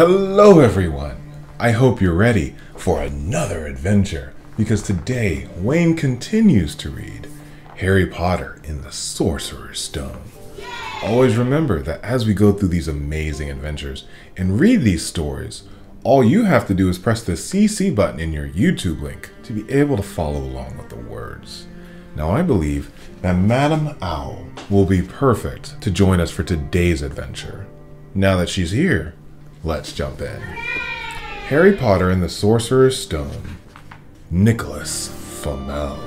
Hello, everyone! I hope you're ready for another adventure because today Wayne continues to read Harry Potter in the Sorcerer's Stone. Always remember that as we go through these amazing adventures and read these stories, all you have to do is press the CC button in your YouTube link to be able to follow along with the words. Now, I believe that Madame Owl will be perfect to join us for today's adventure. Now that she's here, let's jump in. Harry Potter and the Sorcerer's Stone. Nicholas Flamel.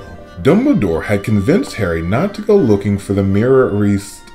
Dumbledore had convinced Harry not to go looking for the Mirror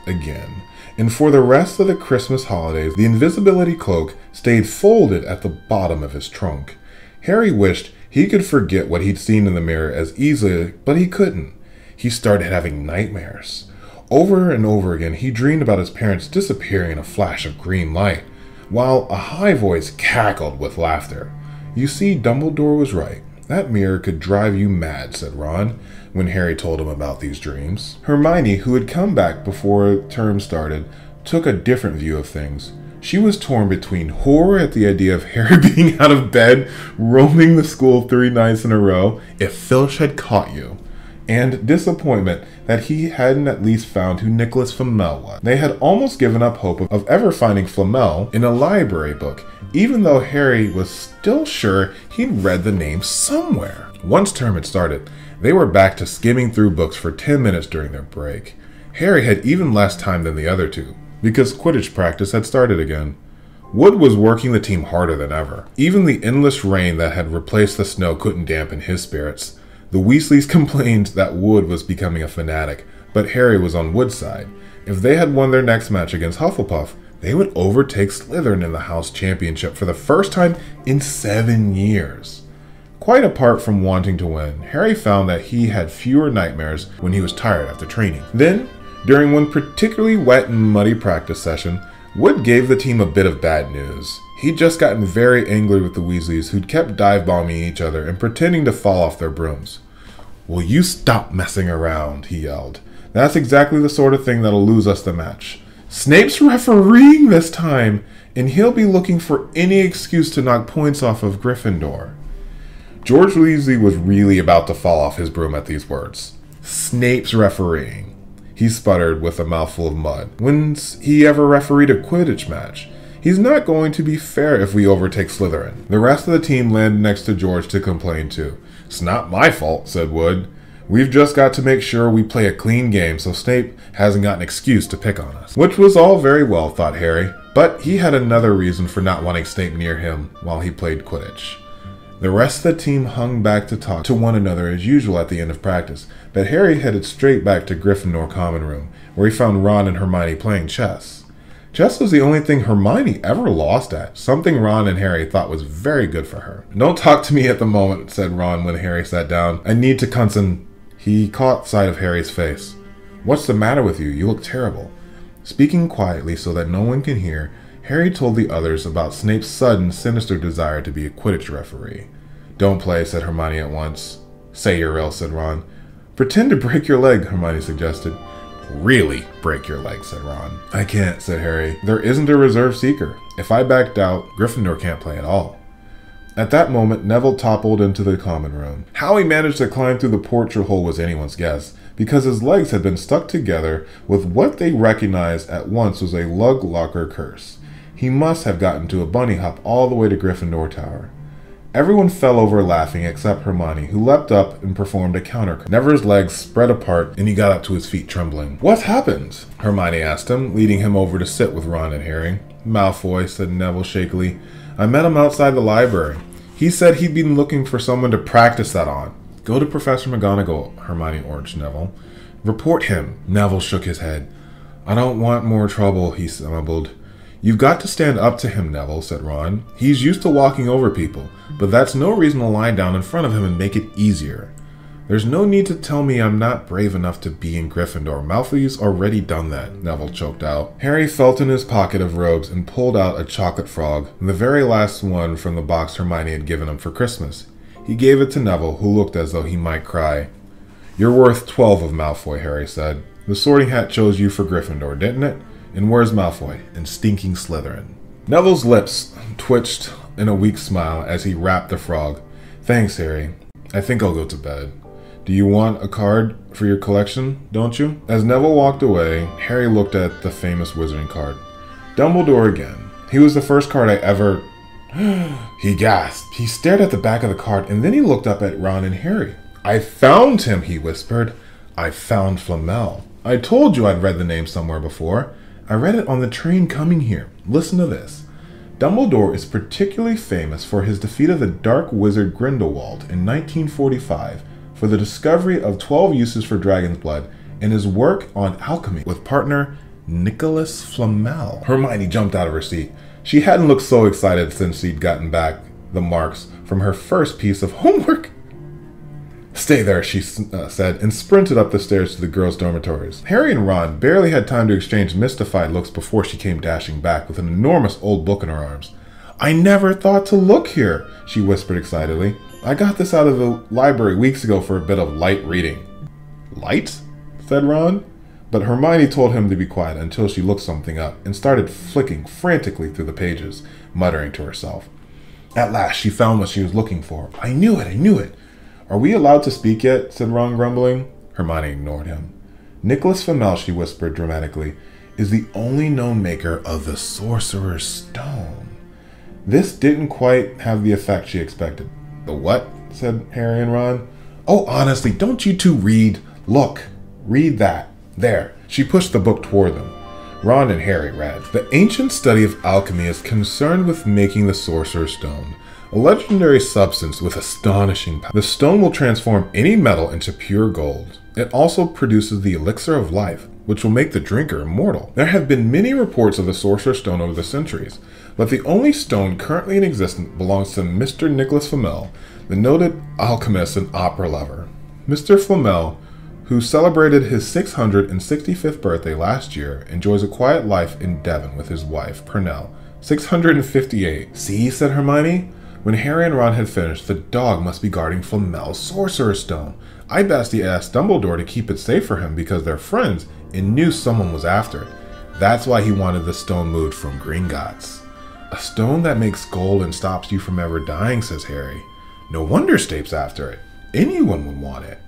again, and for the rest of the Christmas holidays, the invisibility cloak stayed folded at the bottom of his trunk. Harry wished he could forget what he'd seen in the mirror as easily, but he couldn't. He started having nightmares. Over and over again, he dreamed about his parents disappearing in a flash of green light, while a high voice cackled with laughter. You see, Dumbledore was right. That mirror could drive you mad, said Ron, when Harry told him about these dreams. Hermione, who had come back before term started, took a different view of things. She was torn between horror at the idea of Harry being out of bed, roaming the school three nights in a row, if Filch had caught you, and disappointment that he hadn't at least found who Nicholas Flamel was. They had almost given up hope of ever finding Flamel in a library book, even though Harry was still sure he'd read the name somewhere. Once term had started, they were back to skimming through books for 10 minutes during their break. Harry had even less time than the other two, because Quidditch practice had started again. Wood was working the team harder than ever. Even the endless rain that had replaced the snow couldn't dampen his spirits. The Weasleys complained that Wood was becoming a fanatic, but Harry was on Wood's side. If they had won their next match against Hufflepuff, they would overtake Slytherin in the House Championship for the first time in seven years. Quite apart from wanting to win, Harry found that he had fewer nightmares when he was tired after training. Then, during one particularly wet and muddy practice session, Wood gave the team a bit of bad news. He'd just gotten very angry with the Weasleys, who'd kept dive bombing each other and pretending to fall off their brooms. Will you stop messing around? he yelled. That's exactly the sort of thing that'll lose us the match. Snape's refereeing this time, and he'll be looking for any excuse to knock points off of Gryffindor. George Weasley was really about to fall off his broom at these words. Snape's refereeing. He sputtered with a mouthful of mud. When's he ever refereed a Quidditch match? He's not going to be fair if we overtake Slytherin. The rest of the team landed next to George to complain too. It's not my fault, said Wood. We've just got to make sure we play a clean game so Snape hasn't got an excuse to pick on us. Which was all very well, thought Harry, but he had another reason for not wanting Snape near him while he played Quidditch. The rest of the team hung back to talk to one another as usual at the end of practice, but Harry headed straight back to Gryffindor Common Room, where he found Ron and Hermione playing chess. Chess was the only thing Hermione ever lost at, something Ron and Harry thought was very good for her. Don't talk to me at the moment, said Ron when Harry sat down. I need to concent. He caught sight of Harry's face. What's the matter with you? You look terrible. Speaking quietly so that no one can hear, Harry told the others about Snape's sudden, sinister desire to be a Quidditch referee. Don't play, said Hermione at once. Say you're ill, said Ron. Pretend to break your leg, Hermione suggested. Really break your leg, said Ron. I can't, said Harry. There isn't a reserve seeker. If I backed out, Gryffindor can't play at all. At that moment, Neville toppled into the common room. How he managed to climb through the portrait hole was anyone's guess, because his legs had been stuck together with what they recognized at once was a Leg-Locker curse. He must have gotten to a bunny hop all the way to Gryffindor Tower. Everyone fell over laughing except Hermione, who leapt up and performed a counter. Neville's legs spread apart and he got up to his feet trembling. What happened? Hermione asked him, leading him over to sit with Ron and Harry. Malfoy, said Neville shakily. I met him outside the library. He said he'd been looking for someone to practice that on. Go to Professor McGonagall, Hermione urged Neville. Report him. Neville shook his head. I don't want more trouble, he mumbled. You've got to stand up to him, Neville, said Ron. He's used to walking over people, but that's no reason to lie down in front of him and make it easier. There's no need to tell me I'm not brave enough to be in Gryffindor. Malfoy's already done that, Neville choked out. Harry felt in his pocket of robes and pulled out a chocolate frog, the very last one from the box Hermione had given him for Christmas. He gave it to Neville, who looked as though he might cry. You're worth twelve of Malfoy, Harry said. The sorting hat chose you for Gryffindor, didn't it? And where's Malfoy? And stinking Slytherin. Neville's lips twitched in a weak smile as he wrapped the frog. Thanks, Harry. I think I'll go to bed. Do you want a card for your collection, don't you? As Neville walked away, Harry looked at the famous wizarding card. Dumbledore again. He was the first card I ever. he gasped. He stared at the back of the card and then he looked up at Ron and Harry. I found him, he whispered. I found Flamel. I told you I'd read the name somewhere before. I read it on the train coming here. Listen to this. Dumbledore is particularly famous for his defeat of the dark wizard Grindelwald in 1945 for the discovery of 12 uses for dragon's blood and his work on alchemy with partner Nicholas Flamel. Hermione jumped out of her seat. She hadn't looked so excited since she'd gotten back the marks from her first piece of homework. Stay there, she uh, said, and sprinted up the stairs to the girls' dormitories. Harry and Ron barely had time to exchange mystified looks before she came dashing back with an enormous old book in her arms. I never thought to look here, she whispered excitedly. I got this out of the library weeks ago for a bit of light reading. Light? said Ron. But Hermione told him to be quiet until she looked something up and started flicking frantically through the pages, muttering to herself. At last, she found what she was looking for. I knew it, I knew it. Are we allowed to speak yet? said Ron, grumbling. Hermione ignored him. Nicholas Flamel, she whispered dramatically, is the only known maker of the Sorcerer's Stone. This didn't quite have the effect she expected. The what? said Harry and Ron. Oh, honestly, don't you two read? Look, read that. There. She pushed the book toward them. Ron and Harry read. The ancient study of alchemy is concerned with making the Sorcerer's Stone a legendary substance with astonishing power. The stone will transform any metal into pure gold. It also produces the elixir of life, which will make the drinker immortal. There have been many reports of the Sorcerer's Stone over the centuries, but the only stone currently in existence belongs to Mr. Nicholas Flamel, the noted alchemist and opera lover. Mr. Flamel, who celebrated his 665th birthday last year, enjoys a quiet life in Devon with his wife, Perenelle. 658. See, said Hermione. When Harry and Ron had finished, the dog must be guarding Flamel's Sorcerer's Stone. I he asked Dumbledore to keep it safe for him because they're friends and knew someone was after it. That's why he wanted the stone moved from Gringotts. A stone that makes gold and stops you from ever dying, says Harry. No wonder Snape's after it. Anyone would want it.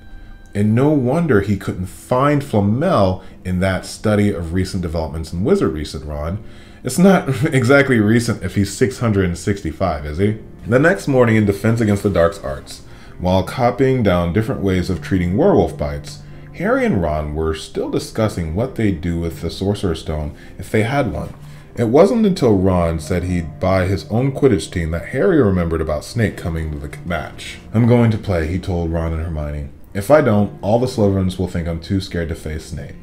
And no wonder he couldn't find Flamel in that study of recent developments in wizardry, said Ron. It's not exactly recent if he's 665, is he? The next morning, in Defense Against the Dark Arts, while copying down different ways of treating werewolf bites, Harry and Ron were still discussing what they'd do with the Sorcerer's Stone if they had one. It wasn't until Ron said he'd buy his own Quidditch team that Harry remembered about Snape coming to the match. I'm going to play, he told Ron and Hermione. If I don't, all the Slytherins will think I'm too scared to face Snape.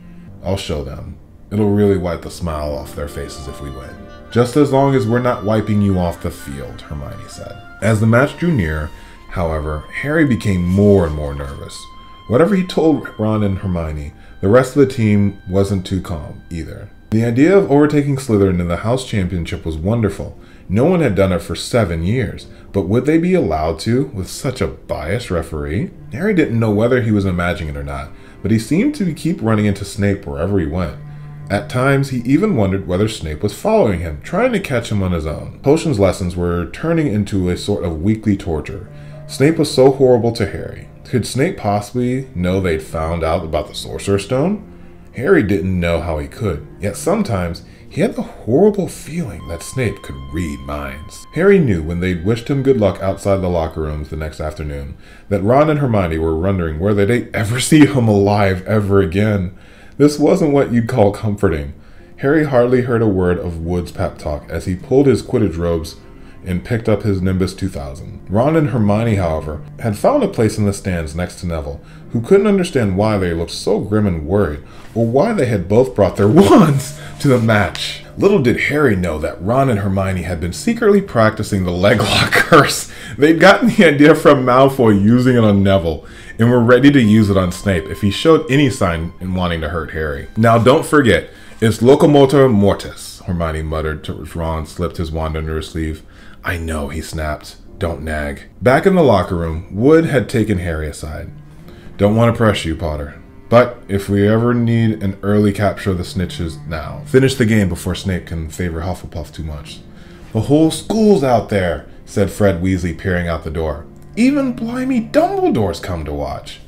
I'll show them. It'll really wipe the smile off their faces if we win. Just as long as we're not wiping you off the field, Hermione said. As the match drew near, however, Harry became more and more nervous. Whatever he told Ron and Hermione, the rest of the team wasn't too calm either. The idea of overtaking Slytherin in the House Championship was wonderful. No one had done it for seven years, but would they be allowed to with such a biased referee? Harry didn't know whether he was imagining it or not, but he seemed to keep running into Snape wherever he went. At times, he even wondered whether Snape was following him, trying to catch him on his own. Potions lessons were turning into a sort of weekly torture. Snape was so horrible to Harry. Could Snape possibly know they'd found out about the Sorcerer's Stone? Harry didn't know how he could, yet sometimes he had the horrible feeling that Snape could read minds. Harry knew when they'd wished him good luck outside the locker rooms the next afternoon that Ron and Hermione were wondering where they'd ever see him alive ever again. This wasn't what you'd call comforting. Harry hardly heard a word of Wood's pep talk as he pulled his Quidditch robes and picked up his Nimbus 2000. Ron and Hermione, however, had found a place in the stands next to Neville, who couldn't understand why they looked so grim and worried, or why they had both brought their wands to the match. Little did Harry know that Ron and Hermione had been secretly practicing the leglock curse. They'd gotten the idea from Malfoy using it on Neville, and were ready to use it on Snape if he showed any sign in wanting to hurt Harry. Now, don't forget, it's locomotor mortis, Hermione muttered to Ron slipped his wand under his sleeve. I know, he snapped. Don't nag. Back in the locker room, Wood had taken Harry aside. Don't want to press you, Potter. But if we ever need an early capture of the snitches now, finish the game before Snape can favor Hufflepuff too much. The whole school's out there, said Fred Weasley, peering out the door. Even blimey Dumbledore's come to watch.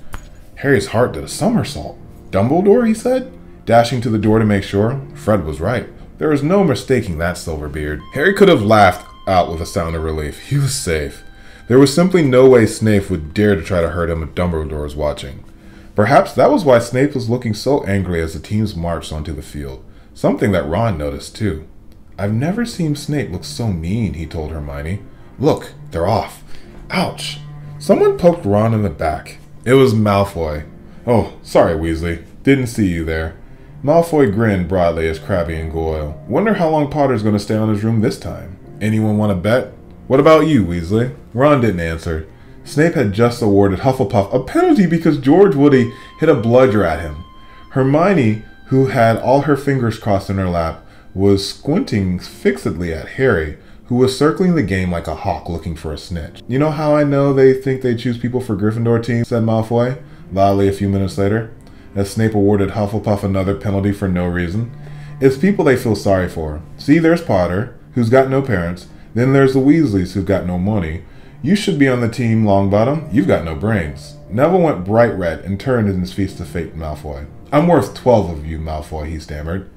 Harry's heart did a somersault. Dumbledore, he said, dashing to the door to make sure. Fred was right. There was no mistaking that silver beard. Harry could have laughed out with a sound of relief. He was safe. There was simply no way Snape would dare to try to hurt him if Dumbledore was watching. Perhaps that was why Snape was looking so angry as the teams marched onto the field. Something that Ron noticed too. I've never seen Snape look so mean, he told Hermione. Look, they're off. Ouch. Someone poked Ron in the back. It was Malfoy. Oh, sorry, Weasley. Didn't see you there. Malfoy grinned broadly as Crabbe and Goyle. Wonder how long Potter's going to stay on his room this time. Anyone want to bet? What about you, Weasley? Ron didn't answer. Snape had just awarded Hufflepuff a penalty because George Woody hit a bludger at him. Hermione, who had all her fingers crossed in her lap, was squinting fixedly at Harry, who was circling the game like a hawk looking for a snitch. You know how I know they think they choose people for Gryffindor teams? said Malfoy, loudly a few minutes later, as Snape awarded Hufflepuff another penalty for no reason. It's people they feel sorry for. See, there's Potter, who's got no parents. Then there's the Weasleys, who've got no money. You should be on the team, Longbottom. You've got no brains. Neville went bright red and turned in his face to fate Malfoy. I'm worth twelve of you, Malfoy, he stammered.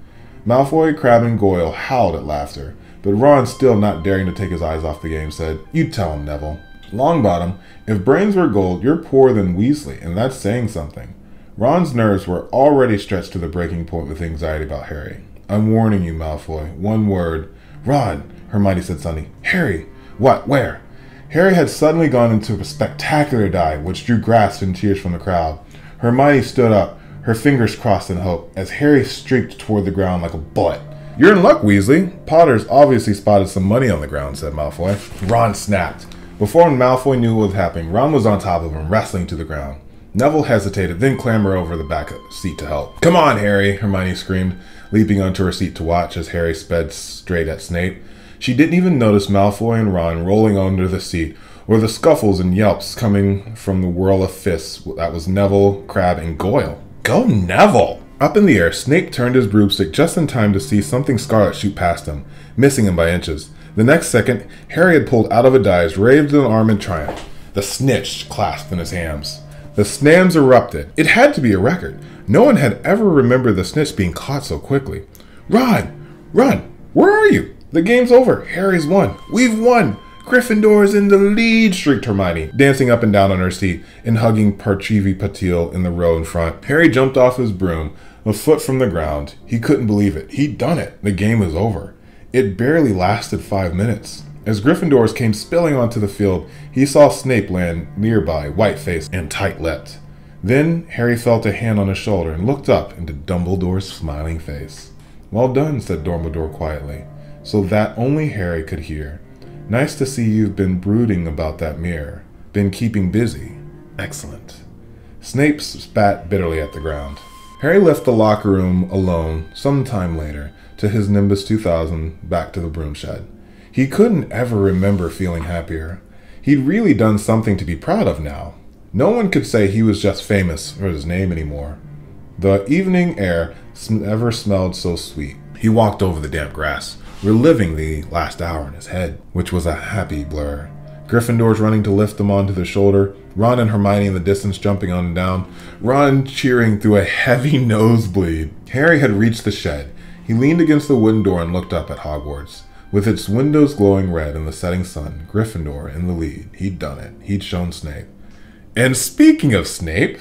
Malfoy, Crabbe, and Goyle howled at laughter, but Ron, still not daring to take his eyes off the game, said, You tell him, Neville. Longbottom, if brains were gold, you're poorer than Weasley, and that's saying something. Ron's nerves were already stretched to the breaking point with anxiety about Harry. I'm warning you, Malfoy. One word. Ron, Hermione said suddenly. Harry! What? Where? Harry had suddenly gone into a spectacular dive, which drew gasps and tears from the crowd. Hermione stood up, her fingers crossed in hope, as Harry streaked toward the ground like a bullet. You're in luck, Weasley. Potter's obviously spotted some money on the ground, said Malfoy. Ron snapped. Before Malfoy knew what was happening, Ron was on top of him, wrestling to the ground. Neville hesitated, then clambered over the back seat to help. Come on, Harry, Hermione screamed, leaping onto her seat to watch as Harry sped straight at Snape. She didn't even notice Malfoy and Ron rolling under the seat, or the scuffles and yelps coming from the whirl of fists that was Neville, Crabbe, and Goyle. Go Neville! Up in the air, Snape turned his broomstick just in time to see something scarlet shoot past him, missing him by inches. The next second, Harry had pulled out of a dive, raised an arm in triumph. The snitch clasped in his hands. The snams erupted. It had to be a record. No one had ever remembered the snitch being caught so quickly. Ron! Ron! Where are you? The game's over. Harry's won. We've won! Gryffindor's in the lead, shrieked Hermione, dancing up and down on her seat and hugging Parvati Patil in the row in front. Harry jumped off his broom, a foot from the ground. He couldn't believe it. He'd done it. The game was over. It barely lasted five minutes. As Gryffindors came spilling onto the field, he saw Snape land nearby, white-faced and tight-lipped. Then Harry felt a hand on his shoulder and looked up into Dumbledore's smiling face. Well done, said Dumbledore quietly, so that only Harry could hear. Nice to see you've been brooding about that mirror. Been keeping busy. Excellent. Snape spat bitterly at the ground. Harry left the locker room alone some time later to his Nimbus 2000 back to the broom shed. He couldn't ever remember feeling happier. He'd really done something to be proud of now. No one could say he was just famous for his name anymore. The evening air never smelled so sweet. He walked over the damp grass, reliving the last hour in his head, which was a happy blur. Gryffindors running to lift them onto their shoulder, Ron and Hermione in the distance jumping on and down, Ron cheering through a heavy nosebleed. Harry had reached the shed. He leaned against the wooden door and looked up at Hogwarts. With its windows glowing red in the setting sun, Gryffindor in the lead. He'd done it. He'd shown Snape. And speaking of Snape,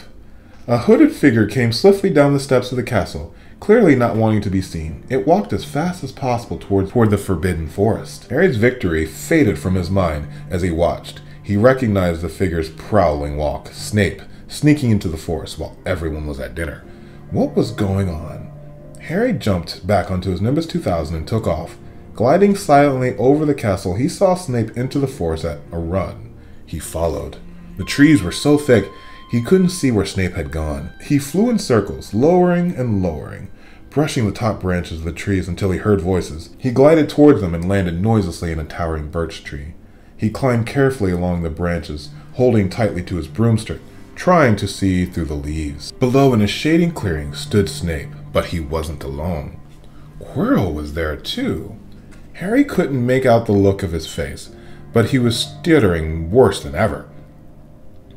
a hooded figure came swiftly down the steps of the castle, clearly not wanting to be seen. It walked as fast as possible toward, toward the forbidden forest. Harry's victory faded from his mind as he watched. He recognized the figure's prowling walk, Snape, sneaking into the forest while everyone was at dinner. What was going on? Harry jumped back onto his Nimbus 2000 and took off. Gliding silently over the castle, he saw Snape into the forest at a run. He followed. The trees were so thick he couldn't see where Snape had gone. He flew in circles, lowering and lowering, brushing the top branches of the trees until he heard voices. He glided towards them and landed noiselessly in a towering birch tree. He climbed carefully along the branches, holding tightly to his broomstick, trying to see through the leaves. Below in a shading clearing stood Snape, but he wasn't alone. Quirrell was there too. Harry couldn't make out the look of his face, but he was stuttering worse than ever.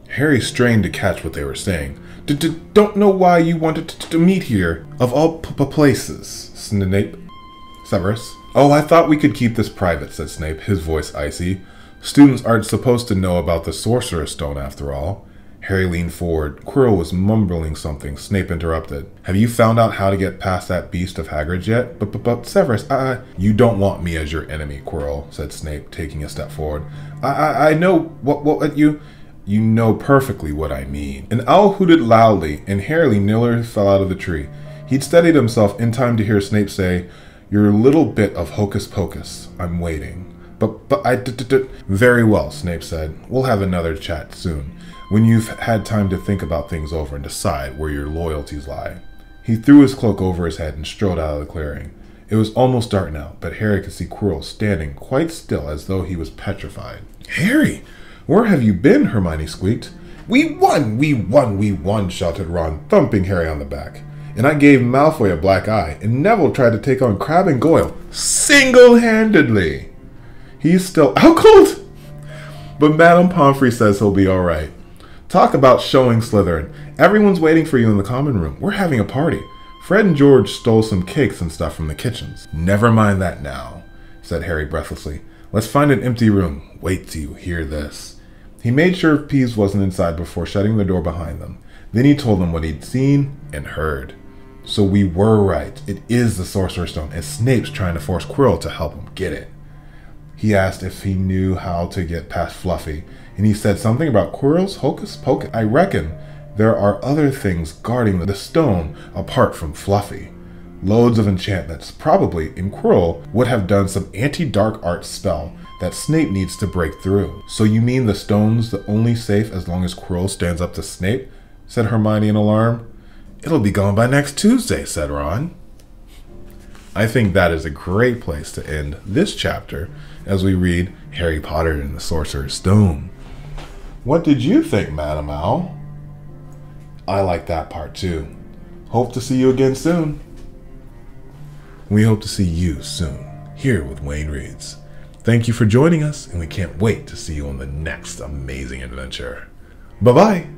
Harry strained to catch what they were saying. Don't know why you wanted to meet here, of all places, Snape. Severus. Oh, I thought we could keep this private, said Snape, his voice icy. Students aren't supposed to know about the Sorcerer's Stone after all. Harry leaned forward. Quirrell was mumbling something. Snape interrupted. Have you found out how to get past that beast of Hagrid's yet? But, but, but, Severus, I, You don't want me as your enemy, Quirrell, said Snape, taking a step forward. I, I, I know what, what, you... You know perfectly what I mean. An owl hooted loudly, and Harry nearly fell out of the tree. He'd steadied himself in time to hear Snape say, Your little bit of hocus pocus. I'm waiting. But, but I... D- d- d- Very well, Snape said. We'll have another chat soon when you've had time to think about things over and decide where your loyalties lie. He threw his cloak over his head and strode out of the clearing. It was almost dark now, but Harry could see Quirrell standing quite still as though he was petrified. Harry, where have you been? Hermione squeaked. We won! We won! We won! shouted Ron, thumping Harry on the back. And I gave Malfoy a black eye, and Neville tried to take on Crabbe and Goyle single handedly. He's still out cold! But Madame Pomfrey says he'll be alright. Talk about showing Slytherin. Everyone's waiting for you in the common room. We're having a party. Fred and George stole some cakes and stuff from the kitchens. Never mind that now, said Harry breathlessly. Let's find an empty room. Wait till you hear this. He made sure Peeves wasn't inside before shutting the door behind them. Then he told them what he'd seen and heard. So we were right. It is the Sorcerer's Stone, and Snape's trying to force Quirrell to help him get it. He asked if he knew how to get past Fluffy, and he said something about Quirrell's hocus pocus. I reckon there are other things guarding the stone apart from Fluffy. Loads of enchantments. Probably, in Quirrell, would have done some anti-dark art spell that Snape needs to break through. So you mean the stone's the only safe as long as Quirrell stands up to Snape? said Hermione in alarm. It'll be gone by next Tuesday, said Ron. I think that is a great place to end this chapter as we read Harry Potter and the Sorcerer's Stone. What did you think, Madam Owl? I like that part too. Hope to see you again soon. We hope to see you soon here with Wayne Reads. Thank you for joining us, and we can't wait to see you on the next amazing adventure. Bye bye.